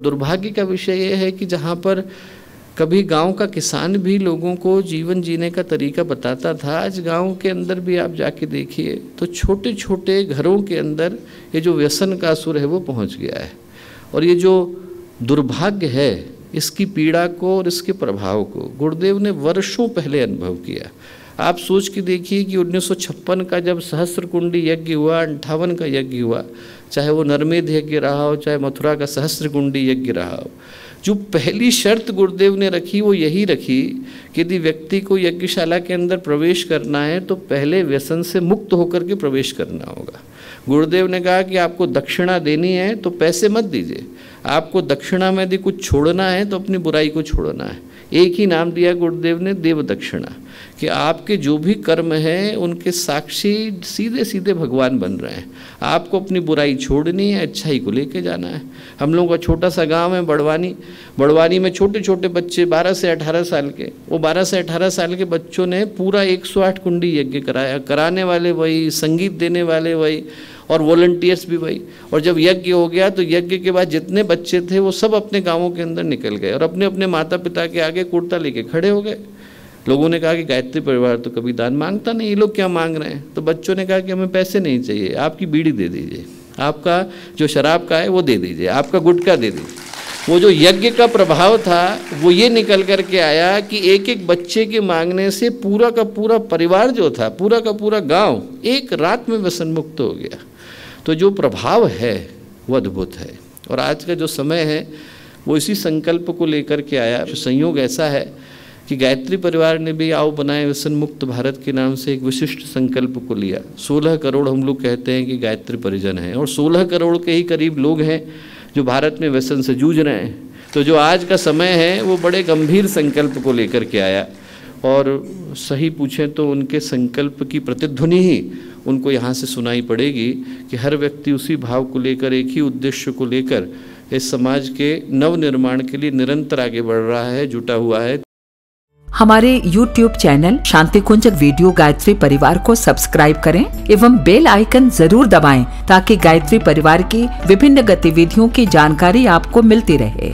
दुर्भाग्य का विषय ये है कि जहाँ पर कभी गाँव का किसान भी लोगों को जीवन जीने का तरीका बताता था, आज गाँव के अंदर भी आप जाके देखिए तो छोटे छोटे घरों के अंदर ये जो व्यसन का असुर है वो पहुँच गया है। और ये जो दुर्भाग्य है, इसकी पीड़ा को और इसके प्रभाव को, गुरुदेव ने वर्षों पहले अनुभव किया। आप सोच के देखिए कि 1956 का जब सहस्त्र कुंडी यज्ञ हुआ, अंठावन का यज्ञ हुआ, चाहे वो नरमेद यज्ञ रहा हो, चाहे मथुरा का सहस्त्र कुंडी यज्ञ रहा हो, जो पहली शर्त गुरुदेव ने रखी वो यही रखी कि यदि व्यक्ति को यज्ञशाला के अंदर प्रवेश करना है तो पहले व्यसन से मुक्त होकर के प्रवेश करना होगा। गुरुदेव ने कहा कि आपको दक्षिणा देनी है तो पैसे मत दीजिए। आपको दक्षिणा में यदि कुछ छोड़ना है तो अपनी बुराई को छोड़ना है। एक ही नाम दिया गुरुदेव ने, देव दक्षिणा, कि आपके जो भी कर्म हैं, उनके साक्षी सीधे सीधे भगवान बन रहे हैं। आपको अपनी बुराई छोड़नी है, अच्छाई को लेके जाना है। हम लोगों का छोटा सा गाँव है बड़वानी। बड़वानी में छोटे छोटे बच्चे 12 से 18 साल के। वो 12 से 18 साल के बच्चों ने पूरा 108 कुंडी यज्ञ कराया। कराने वाले वही, संगीत देने वाले वही, और वॉल्टियर्स भी वही। और जब यज्ञ हो गया तो यज्ञ के बाद जितने बच्चे थे, वो सब अपने गाँवों के अंदर निकल गए और अपने अपने माता पिता के आगे कुर्ता लेके खड़े हो गए। लोगों ने कहा कि गायत्री परिवार तो कभी दान माँगता नहीं, ये लोग क्या मांग रहे हैं? तो बच्चों ने कहा कि हमें पैसे नहीं चाहिए, आपकी बीड़ी दे दीजिए, आपका जो शराब का है वो दे दीजिए, आपका गुटखा दे दीजिए। वो जो यज्ञ का प्रभाव था, वो ये निकल कर के आया कि एक एक बच्चे के मांगने से पूरा का पूरा परिवार जो था, पूरा का पूरा गाँव एक रात में व्यसन मुक्त हो गया। तो जो प्रभाव है, वो अद्भुत है। और आज का जो समय है, वो इसी संकल्प को लेकर के आया। संयोग ऐसा है कि गायत्री परिवार ने भी आओ बनाए व्यसन मुक्त भारत के नाम से एक विशिष्ट संकल्प को लिया। 16 करोड़ हम लोग कहते हैं कि गायत्री परिजन हैं और 16 करोड़ के ही करीब लोग हैं जो भारत में व्यसन से जूझ रहे हैं। तो जो आज का समय है, वो बड़े गंभीर संकल्प को लेकर के आया। और सही पूछें तो उनके संकल्प की प्रतिध्वनि ही उनको यहाँ से सुनाई पड़ेगी कि हर व्यक्ति उसी भाव को लेकर, एक ही उद्देश्य को लेकर इस समाज के नव निर्माण के लिए निरंतर आगे बढ़ रहा है, जुटा हुआ है। हमारे YouTube channel Shanti Kunj video Gayatri Parivar को सब्सक्राइब करें एवं बेल आइकन ज़रूर दबाएँ ताकि गायत्री परिवार की विभिन्न गतिविधियों की जानकारी आपको मिलती रहे।